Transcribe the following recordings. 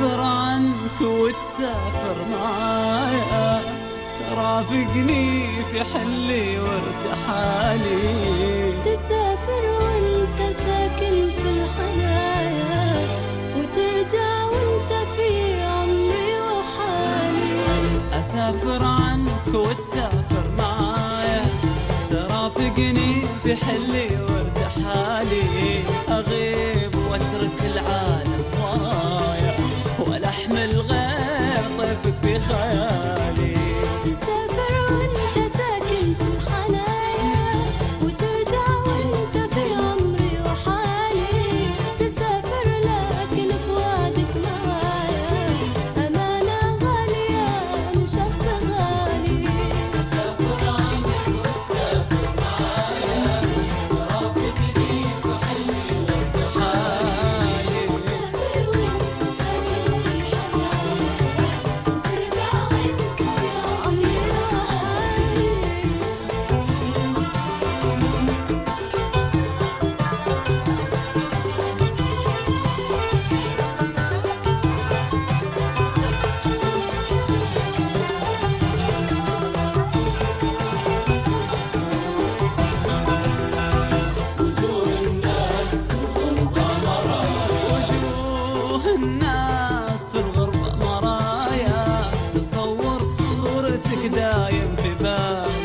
تعثر عنك وتسافر معايا. ترافقني في حلي وارتحالي تسافر وانت ساكن في الحنايا وترجع وانت في عمري وحالي. أسافر عنك وتسافر معايا. ترافقني في حلي وارتحالي اغير صورتك دايم في بالي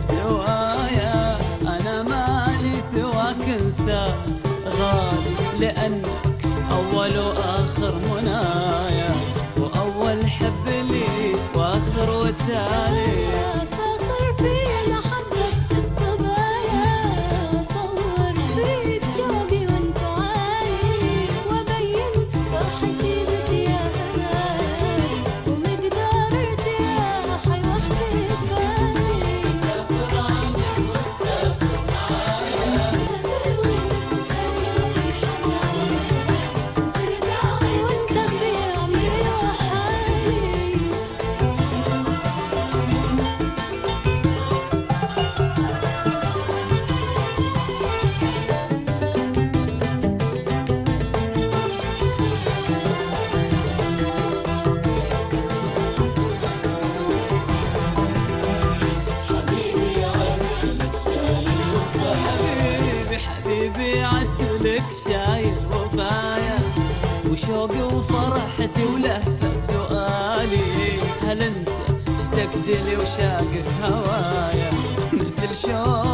سوايا أنا مالي سواك انسى غالي لأن عشاق هوايا مثل شوق